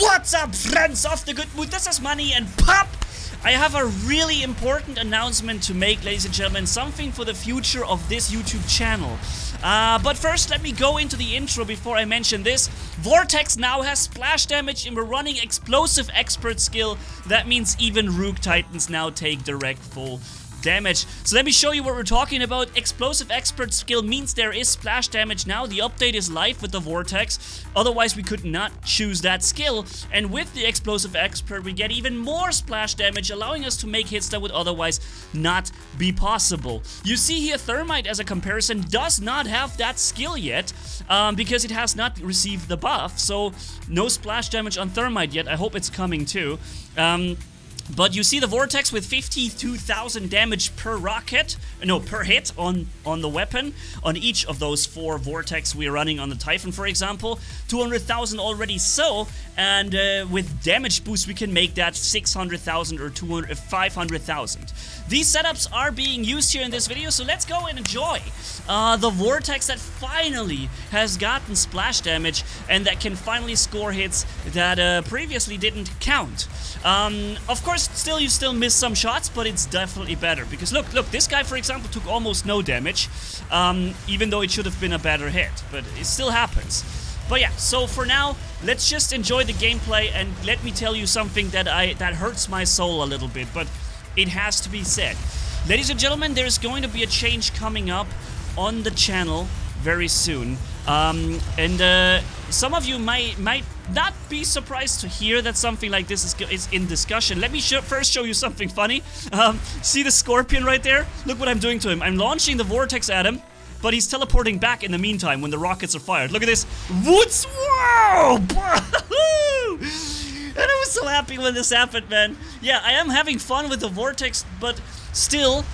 What's up, friends of the good mood? This is Manni and Pop. I have a really important announcement to make, ladies and gentlemen. Something for the future of this YouTube channel. Uh, but first, let me go into the intro before I mention this. Vortex now has splash damage and we're running explosive expert skill. That means even Rook Titans now take direct full damage. So let me show you what we're talking about. Explosive Expert skill means there is splash damage now. The update is live with the Vortex. Otherwise, we could not choose that skill. And with the Explosive Expert, we get even more splash damage, allowing us to make hits that would otherwise not be possible. You see here, Thermite, as a comparison, does not have that skill yet, um, because it has not received the buff. So no splash damage on Thermite yet. I hope it's coming too. Um, but you see the Vortex with 52,000 damage per rocket, no, per hit on, on the weapon, on each of those four Vortex we're running on the Typhon, for example. 200,000 already so, and uh, with damage boost we can make that 600,000 or 200, uh, 500,000. These setups are being used here in this video, so let's go and enjoy uh, the Vortex that finally has gotten splash damage and that can finally score hits that uh, previously didn't count. Um, of course, still you still miss some shots, but it's definitely better because look, look, this guy, for example, took almost no damage, um, even though it should have been a better hit, but it still happens. But yeah, so for now, let's just enjoy the gameplay and let me tell you something that I that hurts my soul a little bit, but it has to be said. Ladies and gentlemen, there's going to be a change coming up on the channel very soon. Um, and uh, some of you might might not be surprised to hear that something like this is, is in discussion. Let me sh first show you something funny. Um, see the Scorpion right there? Look what I'm doing to him. I'm launching the Vortex at him, but he's teleporting back in the meantime when the rockets are fired. Look at this. Woods! Whoa! and I was so happy when this happened, man. Yeah, I am having fun with the Vortex, but still,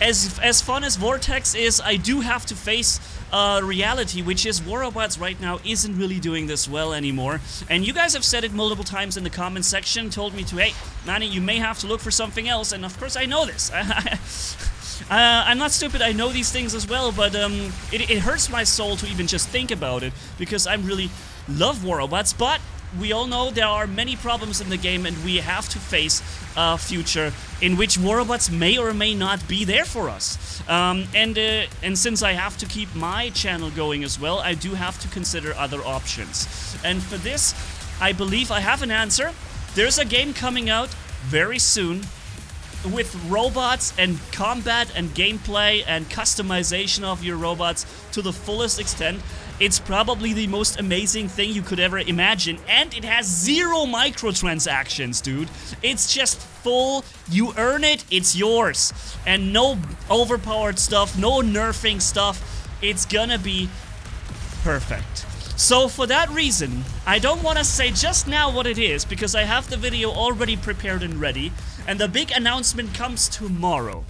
as as fun as Vortex is, I do have to face uh, reality, which is War Robots right now isn't really doing this well anymore. And you guys have said it multiple times in the comment section, told me to, hey, Manni, you may have to look for something else. And of course, I know this. uh, I'm not stupid, I know these things as well, but um, it, it hurts my soul to even just think about it because I really love War Robots, but we all know there are many problems in the game and we have to face a future in which war robots may or may not be there for us. Um, and, uh, and since I have to keep my channel going as well, I do have to consider other options. And for this, I believe I have an answer. There's a game coming out very soon with robots and combat and gameplay and customization of your robots to the fullest extent. It's probably the most amazing thing you could ever imagine, and it has zero microtransactions, dude. It's just full, you earn it, it's yours. And no overpowered stuff, no nerfing stuff. It's gonna be perfect. So for that reason, I don't want to say just now what it is because I have the video already prepared and ready and the big announcement comes tomorrow.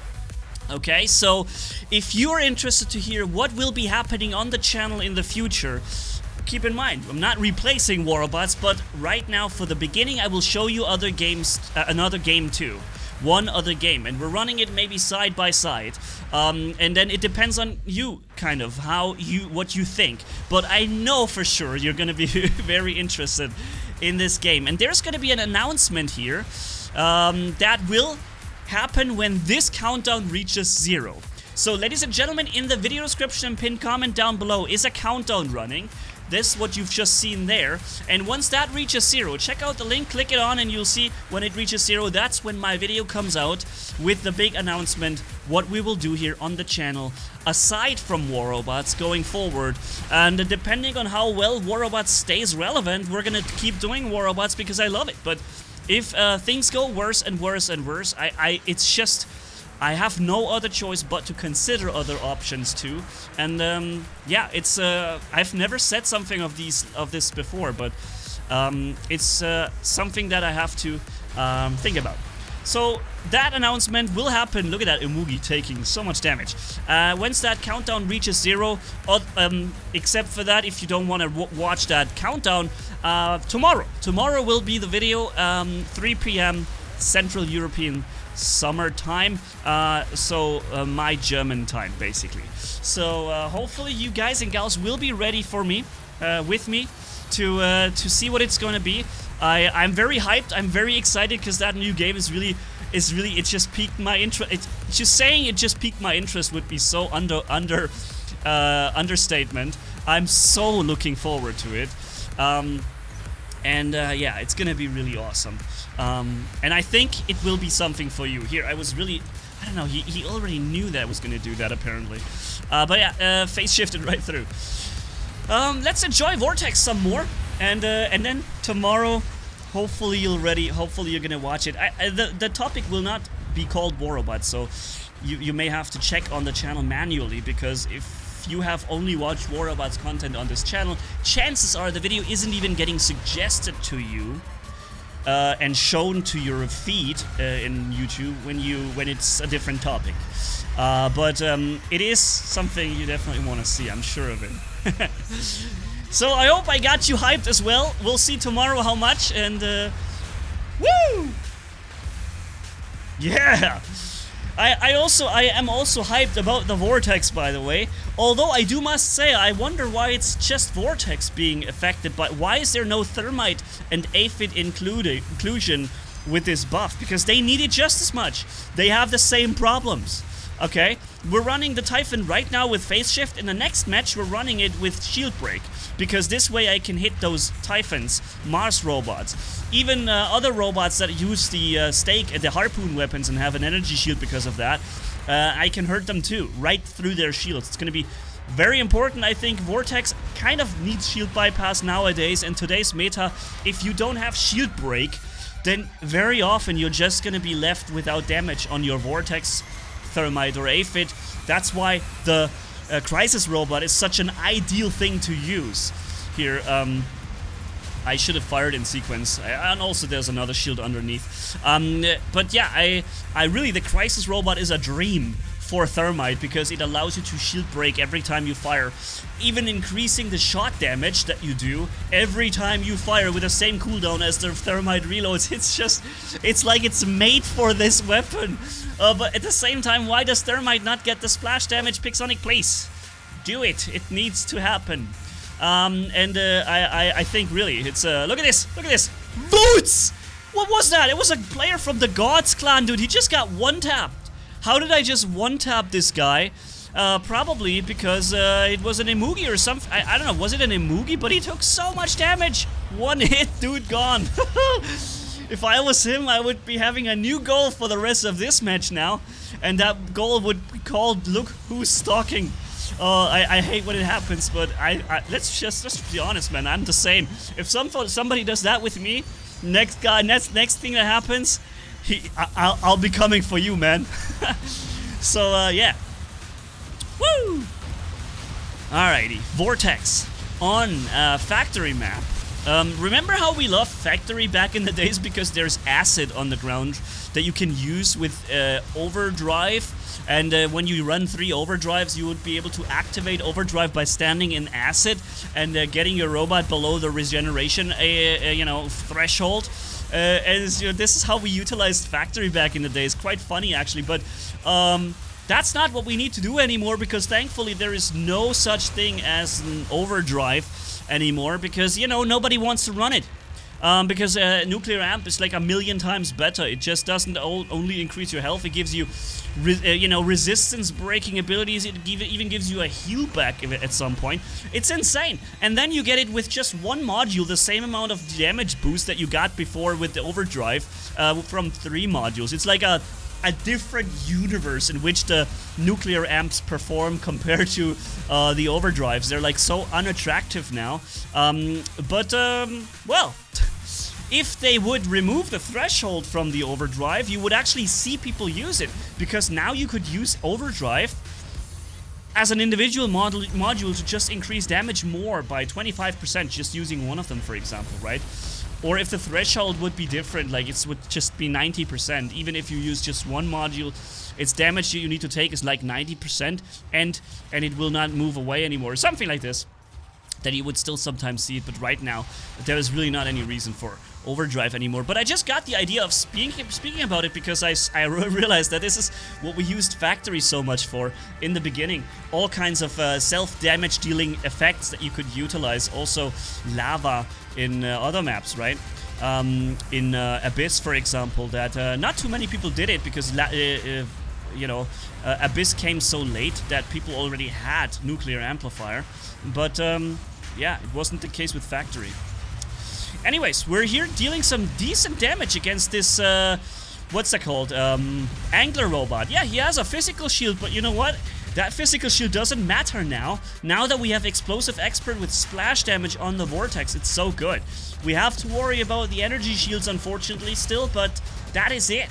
Okay, so if you're interested to hear what will be happening on the channel in the future, keep in mind, I'm not replacing War Robots, but right now for the beginning I will show you other games, uh, another game too one other game and we're running it maybe side by side. Um, and then it depends on you kind of how you what you think. But I know for sure you're gonna be very interested in this game. And there's gonna be an announcement here um, that will happen when this countdown reaches zero. So ladies and gentlemen in the video description and pinned comment down below is a countdown running this what you've just seen there. And once that reaches zero, check out the link, click it on, and you'll see when it reaches zero, that's when my video comes out with the big announcement what we will do here on the channel aside from War Robots going forward. And depending on how well War Robots stays relevant, we're gonna keep doing War Robots because I love it. But if uh, things go worse and worse and worse, I, I it's just I have no other choice but to consider other options too. And um, yeah, it's uh, I've never said something of these of this before, but um, it's uh, something that I have to um, think about. So that announcement will happen. Look at that Imugi taking so much damage. Uh, once that countdown reaches zero, um, except for that, if you don't want to watch that countdown, uh, tomorrow. Tomorrow will be the video, um, 3 p.m. Central European summertime, uh, so uh, my German time basically. So uh, hopefully you guys and gals will be ready for me uh, with me to uh, to see what it's going to be. I I'm very hyped. I'm very excited because that new game is really is really it just piqued my interest. It's just saying it just piqued my interest would be so under under uh, understatement. I'm so looking forward to it. Um, and uh, yeah, it's gonna be really awesome. Um, and I think it will be something for you. Here, I was really, I don't know, he, he already knew that I was gonna do that apparently. Uh, but yeah, uh, phase shifted right through. Um, let's enjoy Vortex some more, and uh, and then tomorrow, hopefully you'll ready. Hopefully you're gonna watch it. I, I, the the topic will not be called Warobot, so you you may have to check on the channel manually because if you have only watched War Robots content on this channel, chances are the video isn't even getting suggested to you uh, and shown to your feed uh, in YouTube when you when it's a different topic. Uh, but um, it is something you definitely want to see. I'm sure of it. so I hope I got you hyped as well. We'll see tomorrow how much and uh, woo! Yeah. I, I also I am also hyped about the Vortex by the way. Although I do must say I wonder why it's just Vortex being affected but why is there no Thermite and Aphid included inclusion with this buff? Because they need it just as much. They have the same problems. Okay, we're running the Typhon right now with Phase Shift. In the next match, we're running it with Shield Break. Because this way I can hit those Typhons, Mars robots. Even uh, other robots that use the uh, stake, the harpoon weapons and have an energy shield because of that, uh, I can hurt them too, right through their shields. It's going to be very important, I think. Vortex kind of needs shield bypass nowadays, and today's meta, if you don't have shield break, then very often you're just going to be left without damage on your Vortex Thermite or Aphid. That's why the uh, Crisis Robot is such an ideal thing to use here. Um, I should have fired in sequence, and also there's another shield underneath. Um, but yeah, I, I really, the Crisis Robot is a dream for Thermite because it allows you to shield break every time you fire, even increasing the shot damage that you do every time you fire with the same cooldown as the Thermite reloads. It's just, it's like it's made for this weapon. Uh, but at the same time, why does Thermite not get the splash damage Pixonic, please? Do it, it needs to happen. Um, and uh, I, I, I, think really, it's, uh, look at this, look at this, Boots! What was that? It was a player from the Gods clan, dude. He just got one tapped. How did I just one-tap this guy? Uh, probably because uh, it was an Imugi or something. I, I, don't know, was it an Imugi? But he took so much damage. One hit, dude gone. if I was him, I would be having a new goal for the rest of this match now. And that goal would be called, look who's stalking. Oh, I, I hate when it happens, but I, I, let's just let's be honest, man. I'm the same. If some somebody does that with me, next guy, next next thing that happens, he, I, will I'll be coming for you, man. so, uh, yeah. Woo! Alrighty, Vortex on uh, Factory map. Um, remember how we loved Factory back in the days because there's acid on the ground that you can use with uh, Overdrive and uh, when you run three overdrives, you would be able to activate overdrive by standing in acid and uh, getting your robot below the regeneration, uh, uh you know, threshold. Uh, and you know, this is how we utilized factory back in the days. Quite funny actually, but um, that's not what we need to do anymore because thankfully there is no such thing as an overdrive anymore because you know nobody wants to run it. Um, because uh, nuclear amp is like a million times better. It just doesn't only increase your health; it gives you, uh, you know, resistance breaking abilities. It even gives you a heal back at some point. It's insane. And then you get it with just one module, the same amount of damage boost that you got before with the overdrive uh, from three modules. It's like a a different universe in which the nuclear amps perform compared to uh, the overdrives. They're like so unattractive now. Um, but, um, well, if they would remove the threshold from the overdrive, you would actually see people use it. Because now you could use overdrive as an individual module, module to just increase damage more by 25% just using one of them, for example, right? Or if the threshold would be different, like it would just be 90%, even if you use just one module, its damage you need to take is like 90% and and it will not move away anymore, something like this. that you would still sometimes see it, but right now there is really not any reason for overdrive anymore. But I just got the idea of speaking speaking about it because I, I realized that this is what we used Factory so much for in the beginning. All kinds of uh, self-damage dealing effects that you could utilize. Also lava in uh, other maps, right? Um, in uh, Abyss, for example, that uh, not too many people did it because uh, uh, you know, uh, Abyss came so late that people already had nuclear amplifier. But um, yeah, it wasn't the case with Factory. Anyways, we're here dealing some decent damage against this, uh, what's that called? Um, Angler robot. Yeah, he has a physical shield, but you know what? That physical shield doesn't matter now. Now that we have Explosive Expert with splash damage on the Vortex, it's so good. We have to worry about the energy shields, unfortunately, still, but that is it.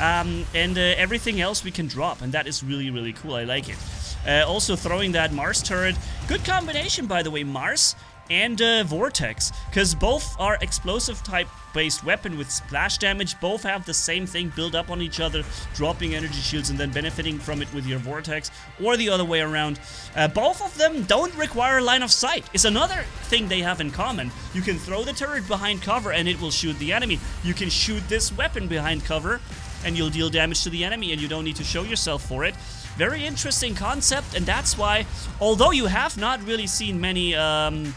Um, and uh, everything else we can drop, and that is really, really cool. I like it. Uh, also throwing that Mars turret. Good combination, by the way, Mars and uh, Vortex, because both are explosive type based weapon with splash damage. Both have the same thing build up on each other, dropping energy shields and then benefiting from it with your Vortex, or the other way around. Uh, both of them don't require line of sight. It's another thing they have in common. You can throw the turret behind cover and it will shoot the enemy. You can shoot this weapon behind cover and you'll deal damage to the enemy and you don't need to show yourself for it. Very interesting concept, and that's why, although you have not really seen many, um,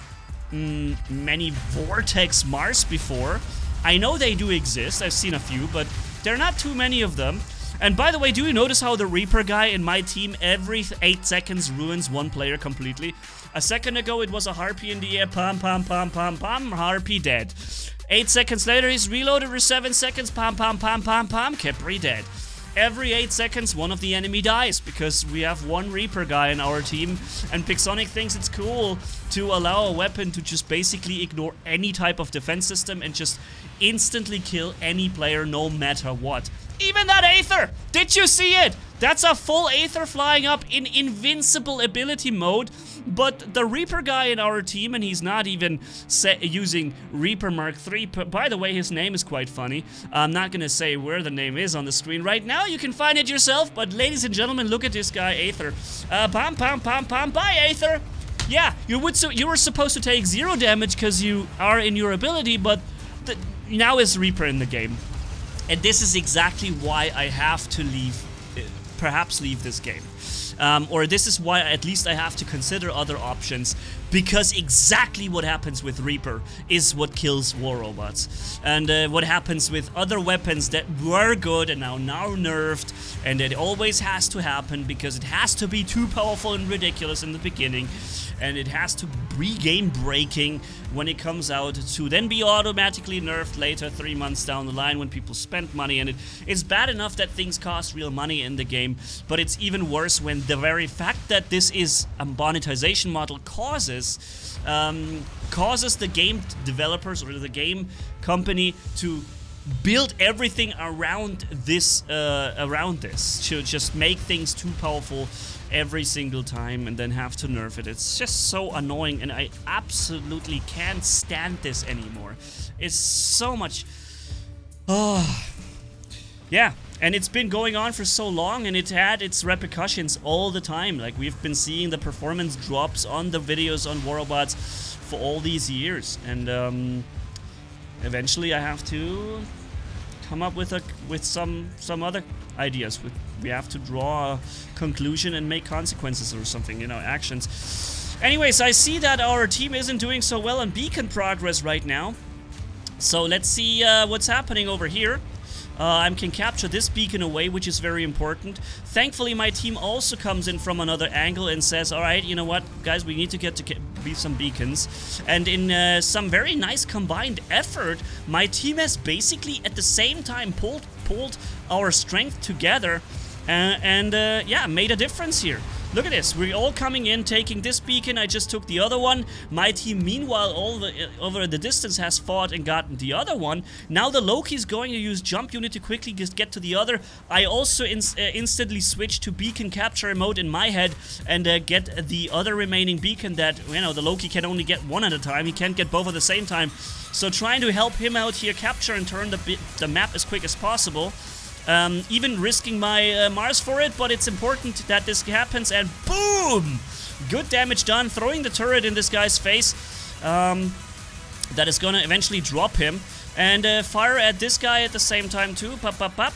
mm, many Vortex Mars before, I know they do exist. I've seen a few, but there are not too many of them. And by the way, do you notice how the Reaper guy in my team every 8 seconds ruins one player completely? A second ago it was a Harpy in the air, pam pam pam pam pam, Harpy dead. 8 seconds later he's reloaded for 7 seconds, pam pam pam pam pam, Khepri dead. Every 8 seconds one of the enemy dies because we have one Reaper guy in our team and Pixonic thinks it's cool to allow a weapon to just basically ignore any type of defense system and just instantly kill any player no matter what. Even that Aether! Did you see it? That's a full Aether flying up in invincible ability mode. But the Reaper guy in our team, and he's not even using Reaper Mark III. By the way, his name is quite funny. I'm not gonna say where the name is on the screen right now. You can find it yourself. But ladies and gentlemen, look at this guy, Aether. Uh, pam, pam, pam, pam. Bye, Aether. Yeah, you would. So you were supposed to take zero damage because you are in your ability, but now is Reaper in the game. And this is exactly why I have to leave, perhaps leave this game. Um, or this is why at least I have to consider other options because exactly what happens with Reaper is what kills war robots. And uh, what happens with other weapons that were good and now now nerfed and it always has to happen because it has to be too powerful and ridiculous in the beginning and it has to be game breaking when it comes out to then be automatically nerfed later three months down the line when people spend money. And it it's bad enough that things cost real money in the game but it's even worse when the very fact that this is a monetization model causes um, causes the game developers or the game company to build everything around this uh, around this to just make things too powerful every single time and then have to nerf it. It's just so annoying and I absolutely can't stand this anymore. It's so much... Oh... Yeah, and it's been going on for so long and it had its repercussions all the time. Like we've been seeing the performance drops on the videos on War Robots for all these years. And um, eventually I have to come up with a with some some other ideas. We have to draw a conclusion and make consequences or something, you know, actions. Anyways, I see that our team isn't doing so well on beacon progress right now. So let's see uh, what's happening over here. Uh, I can capture this beacon away, which is very important. Thankfully, my team also comes in from another angle and says, alright, you know what, guys, we need to get to be some beacons. And in uh, some very nice combined effort, my team has basically at the same time pulled, pulled our strength together uh, and uh, yeah, made a difference here. Look at this. We're all coming in, taking this beacon. I just took the other one. My team, meanwhile, all the, uh, over the distance has fought and gotten the other one. Now the Loki's going to use jump unit to quickly just get to the other. I also in, uh, instantly switch to beacon capture mode in my head and uh, get the other remaining beacon that, you know, the Loki can only get one at a time. He can't get both at the same time. So trying to help him out here capture and turn the, the map as quick as possible. Um, even risking my uh, Mars for it, but it's important that this happens, and boom! Good damage done, throwing the turret in this guy's face. Um, that is gonna eventually drop him. And uh, fire at this guy at the same time too. Pop, pop, pop.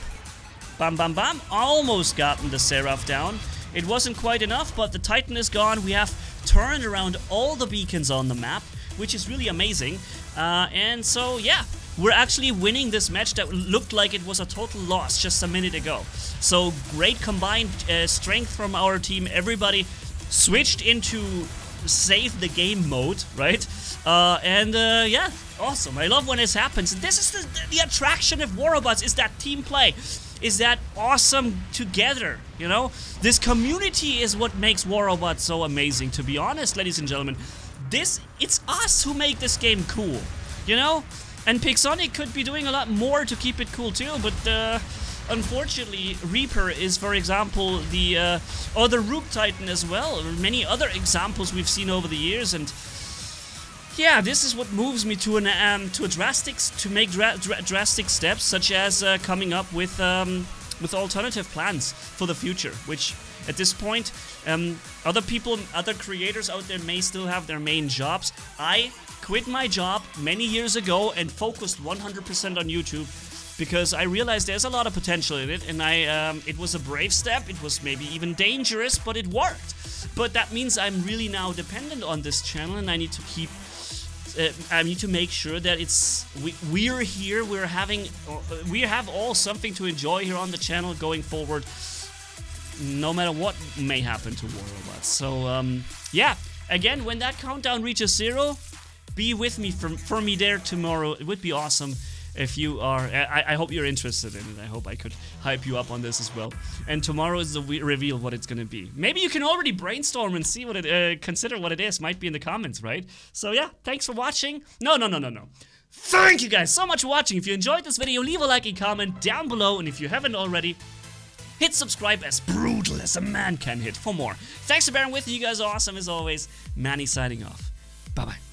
Bam, bam, bam. Almost gotten the Seraph down. It wasn't quite enough, but the Titan is gone. We have turned around all the beacons on the map, which is really amazing. Uh, and so, yeah, we're actually winning this match that looked like it was a total loss just a minute ago. So, great combined uh, strength from our team. Everybody switched into save the game mode, right? Uh, and uh, yeah, awesome. I love when this happens. This is the, the attraction of War Robots is that team play is that awesome together, you know? This community is what makes War Robots so amazing, to be honest, ladies and gentlemen. This, it's us who make this game cool, you know? And Pixonic could be doing a lot more to keep it cool too, but uh, unfortunately, Reaper is, for example, the uh, other Rook Titan as well. Many other examples we've seen over the years, and yeah, this is what moves me to an um, to a drastic to make dra dra drastic steps, such as uh, coming up with um, with alternative plans for the future. Which at this point, um, other people, other creators out there may still have their main jobs. I quit my job many years ago and focused 100% on YouTube because I realized there's a lot of potential in it, and I um, it was a brave step. It was maybe even dangerous, but it worked. But that means I'm really now dependent on this channel, and I need to keep uh, I need to make sure that it's we we're here. We're having uh, we have all something to enjoy here on the channel going forward. No matter what may happen to War Robots. So um, yeah, again, when that countdown reaches zero, be with me for, for me there tomorrow. It would be awesome if you are, I, I, hope you're interested in it. I hope I could hype you up on this as well. And tomorrow is the reveal what it's gonna be. Maybe you can already brainstorm and see what it, uh, consider what it is. Might be in the comments, right? So yeah, thanks for watching. No, no, no, no, no. Thank you guys so much for watching. If you enjoyed this video, leave a like and comment down below. And if you haven't already, hit subscribe as brutal as a man can hit for more. Thanks for bearing with. You guys are awesome as always. Manni signing off. Bye-bye.